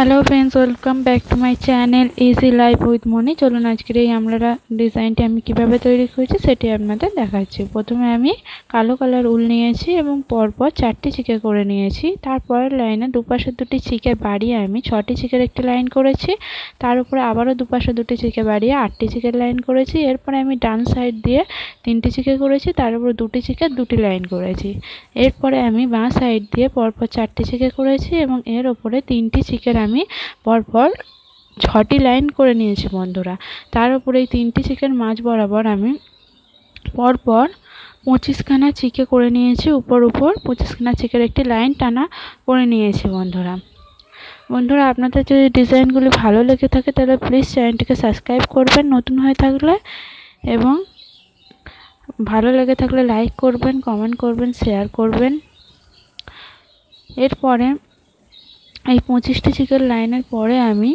Hello friends welcome back to my channel easy life with Moni চলুন আজকের এই আমরা ডিজাইনটি আমি কীভাবে তৈরি করেছি সেটি আপনাদের দেখাচ্ছি। প্রথমে আমি কালো কালার উল নিয়েছি এবং পরপর চারটি চিকে করে নিয়েছি। তারপরের লাইনে দুপাশে দুটি চিকে বাড়িয়ে আমি ছটি চিকের একটি লাইন করেছি। তার উপরে আবারও দুপাশে দুটি চিকে বাড়িয়ে আটটি চিকের লাইন করেছি। এরপরে আমি ডান সাইড দিয়ে তিনটি চিকে করেছি, তার উপর দুটি চিকের দুটি লাইন করেছি। এরপরে আমি বাঁ সাইড দিয়ে পরপর চারটি চিকে করেছি এবং এর ওপরে তিনটি চিকের আমি পরপর ছটি লাইন করে নিয়েছি বন্ধুরা। তার উপরে এই তিনটি চিকেন মাছ বরাবর আমি পরপর পঁচিশখানা চিকে করে নিয়েছি, উপর উপর পঁচিশখানা চিকের একটি লাইন টানা করে নিয়েছি বন্ধুরা। বন্ধুরা, আপনাদের যদি ডিজাইনগুলি ভালো লেগে থাকে, তাহলে প্লিজ চ্যানেলটিকে সাবস্ক্রাইব করবেন নতুন হয়ে থাকলে এবং ভালো লেগে থাকলে লাইক করবেন কমেন্ট করবেন শেয়ার করবেন। এরপরে এই পঁচিশটি চিকের লাইনের পরে আমি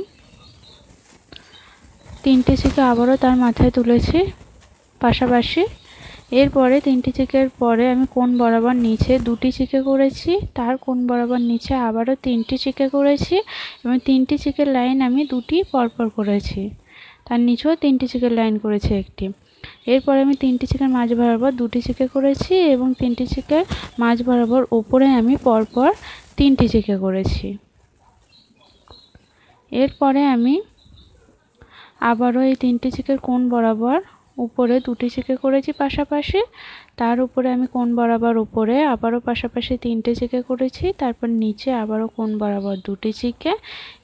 তিনটে চিকে আবারও তার মাথায় তুলেছি পাশাপাশি। এরপরে তিনটি চিকের পরে আমি কোন বরাবর নিচে দুটি চিকে করেছি, তার কোন বরাবর নিচে আবারও তিনটি চিকে করেছি এবং তিনটি চিকের লাইন আমি দুটি পরপর করেছি। তার নিচেও তিনটি চিকের লাইন করেছি একটি। এরপরে আমি তিনটি চিকের মাছ বরাবর দুটি চিকে করেছি এবং তিনটি চিকের মাছ বরাবর ওপরে আমি পরপর তিনটি চিকে করেছি। এরপরে আমি আবারও এই তিনটি চিকের কোন বরাবর উপরে দুটি চিকে করেছি পাশাপাশি। তার উপরে আমি কোন বরাবর উপরে আবারও পাশাপাশি তিনটে চিকে করেছি। তারপর নিচে আবারও কোন বরাবর দুটি চিকে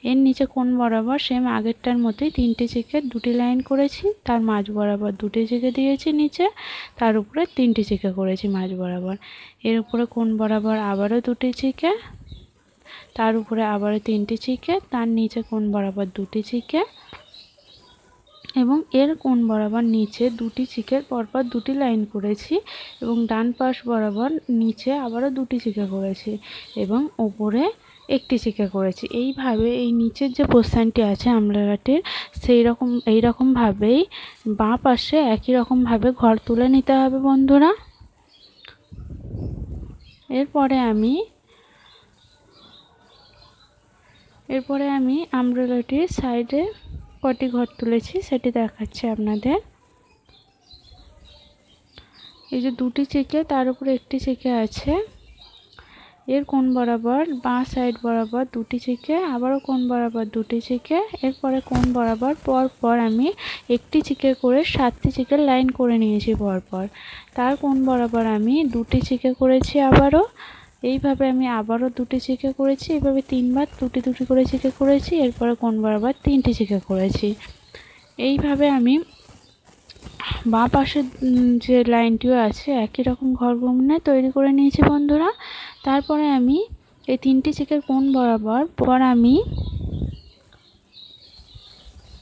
এর নিচে কোন বরাবর সেম আগেরটার মতোই তিনটে চিকে দুটি লাইন করেছি। তার মাঝ বরাবর দুটি চিকে দিয়েছি নিচে। তার উপরে তিনটি চিকে করেছি মাঝ বরাবর। এর উপরে কোন বরাবর আবারও দুটি চিকে তার উপরে আবারও তিনটি চিকে, তার নিচে কোন বরাবর দুটি চিকে এবং এর কোন বরাবর নিচে দুটি চিকের পরপর দুটি লাইন করেছি এবং ডান পাশ বরাবর নিচে আবারও দুটি চিকে করেছি এবং ওপরে একটি চিকে করেছি। এইভাবে এই নিচের যে পোস্টানটি আছে আমলারাটির সেই রকম এইরকমভাবেই বাঁ পাশে একই রকমভাবে ঘর তুলে নিতে হবে বন্ধুরা। এরপরে আমি এরপরে আমি আমব্রেলাটির সাইডে কটি ঘর তুলেছি, সেটি দেখাচ্ছি আপনাদের। এই যে দুটি চেকে, তার উপরে একটি চেকে আছে। এর কোন বরাবর বাঁ সাইড বরাবর দুটি চিকে, আবারও কোন বরাবর দুটি চিকে, এরপরে কোন বরাবর পর পর আমি একটি চিকে করে সাতটি চিকের লাইন করে নিয়েছি পরপর। তার কোন বরাবর আমি দুটি চিকে করেছি আবারও। এইভাবে আমি আবারও দুটি চিকে করেছি এইভাবে তিনবার দুটি দুটি করে চিকে করেছি, এরপরে কোন বারবার তিনটি চিকে করেছি। এইভাবে আমি বাঁ পাশের যে লাইনটিও আছে, একই রকম ঘর ঘুমনে তৈরি করে নিয়েছি বন্ধুরা। তারপরে আমি এই তিনটি চিকের কোন বরাবর, পর আমি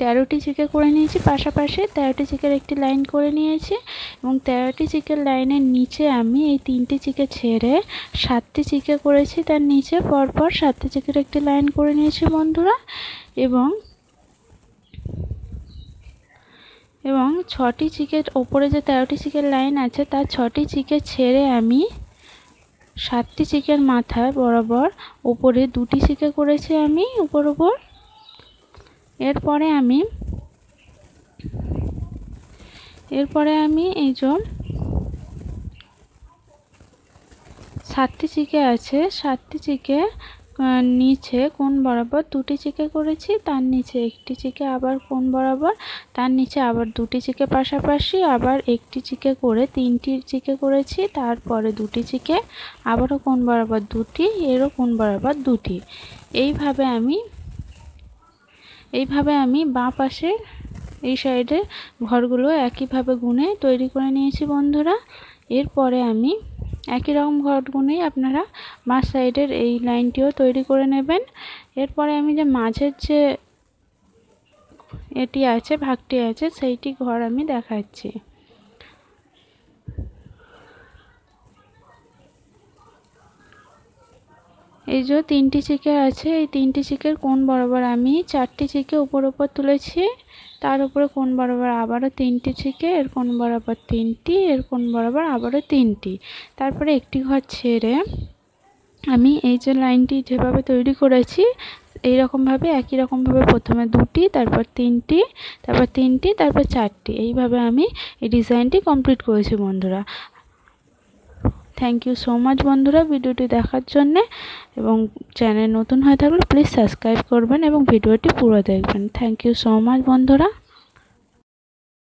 তেরোটি চিকে করে নিয়েছি, পাশাপাশি তেরোটি চিকের একটি লাইন করে নিয়েছি এবং তেরোটি চিকের লাইনের নিচে আমি এই তিনটি চিকে ছেড়ে সাতটি চিকে করেছি তার নিচে, পরপর সাতটি চিকের একটি লাইন করে নিয়েছি বন্ধুরা এবং এবং ছটি চিকের ওপরে যে তেরোটি চিকের লাইন আছে তার ছটি চিকে ছেড়ে আমি সাতটি চিকের মাথায় বরাবর ওপরে দুটি চিকে করেছি আমি, উপর উপর এরপরে আমি এরপরে আমি এই যে সাতটি চিকে আছে, সাতটি চিকে নিচে কোন বরাবর দুটি চিকে করেছি, তার নিচে একটি চিকে আবার কোন বরাবর, তার নিচে আবার দুটি চিকে পাশাপাশি আবার একটি চিকে করে তিনটি চিকে করেছি, তারপরে দুটি চিকে আবারও কোন বরাবর দুটি, এরও কোন বরাবর দুটি। এইভাবে আমি এইভাবে আমি বাঁ পাশে এই সাইডে ঘরগুলো একইভাবে গুনে তৈরি করে নিয়েছি বন্ধুরা। এরপরে আমি একই রকম ঘর গুনেই আপনারা মাঝ সাইডের এই লাইনটিও তৈরি করে নেবেন। এরপরে আমি যে মাঝের যে এটি আছে, ভাগটি আছে, সেইটি ঘর আমি দেখাচ্ছি। এই যে তিনটি চিকে আছে, এই তিনটি চিকের কোন বরাবর আমি চারটি চিকে উপর উপর তুলেছি, তার উপরে কোন বরাবর আবারও তিনটি চিকে, এর কোন বরাবর তিনটি, এর কোন বরাবর আবারও তিনটি। তারপরে একটি ঘর ছেড়ে আমি এই যে লাইনটি যেভাবে তৈরি করেছি, এইরকমভাবে, একই রকমভাবে প্রথমে দুটি, তারপর তিনটি তারপর তিনটি, তারপর চারটি। এইভাবে আমি এই ডিজাইনটি কমপ্লিট করেছি বন্ধুরা। থ্যাংক ইউ সো মাচ বন্ধুরা ভিডিওটি দেখার জন্যে এবং চ্যানেল নতুন হয়ে থাকলে প্লিজ সাবস্ক্রাইব করবেন এবং ভিডিওটি পুরো দেখবেন। থ্যাংক ইউ সো মাচ বন্ধুরা।